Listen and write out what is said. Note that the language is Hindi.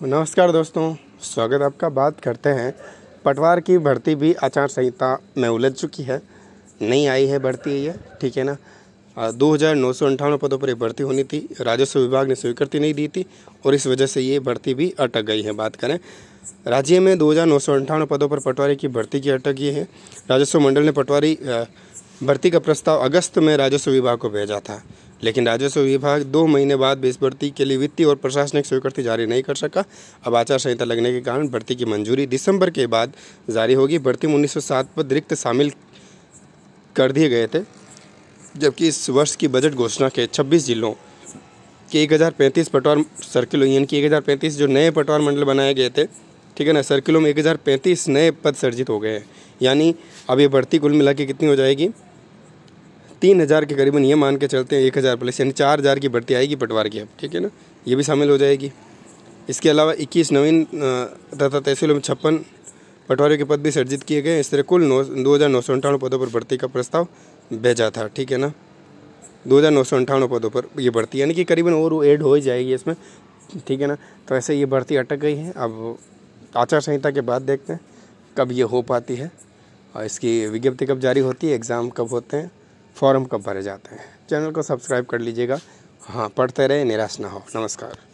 नमस्कार दोस्तों, स्वागत आपका। बात करते हैं, पटवार की भर्ती भी आचार संहिता में उलझ चुकी है। नहीं आई है, भर्ती ये, ठीक है ना? दो हज़ार नौ सौ अंठावन पदों पर ये भर्ती होनी थी। राजस्व विभाग ने स्वीकृति नहीं दी थी और इस वजह से ये भर्ती भी अटक गई है। बात करें, राज्य में दो हज़ार नौ सौ अंठावन पदों पर पटवारी की भर्ती की अटक ये है। राजस्व मंडल ने पटवारी भर्ती का प्रस्ताव अगस्त में राजस्व विभाग को भेजा था। लेकिन राजस्व विभाग दो महीने बाद इस भर्ती के लिए वित्तीय और प्रशासनिक स्वीकृति जारी नहीं कर सका। अब आचार संहिता लगने के कारण भर्ती की मंजूरी दिसंबर के बाद जारी होगी। भर्ती में उन्नीस सौ सात पद रिक्त शामिल कर दिए गए थे, जबकि इस वर्ष की बजट घोषणा के 26 जिलों के एक हज़ार पैंतीस पटवार सर्किलों यानी कि एक हज़ार पैंतीस जो नए पटवार मंडल बनाए गए थे, ठीक है ना सर्किलों में एक हज़ार पैंतीस नए पद सर्जित हो गए हैं। यानी अब ये भर्ती कुल मिला के कितनी हो जाएगी? तीन हज़ार के करीबन ये मान के चलते हैं, एक हज़ार प्लस यानी चार हज़ार की भर्ती आएगी पटवार की अब, ठीक है ना? ये भी शामिल हो जाएगी। इसके अलावा इक्कीस नवीन तथा तहसीलों में छप्पन पटवारियों के पद भी सर्जित किए गए इस तरह कुल नौ, दो हज़ार नौ सौ अंठावन पदों पर भर्ती का प्रस्ताव भेजा था, ठीक है ना? दो हज़ार नौ सौ अंठावन पदों पर ये भर्ती, यानी कि करीबन और एड हो ही जाएगी इसमें, ठीक है ना? तो ऐसे ये भर्ती अटक गई है। अब आचार संहिता के बाद देखते हैं कब ये हो पाती है। और इसकी विज्ञप्ति कब जारी होती है, एग्ज़ाम कब होते हैं फॉर्म कब भरे जाते हैं? चैनल को सब्सक्राइब कर लीजिएगा। हाँ पढ़ते रहे निराश ना हो। नमस्कार।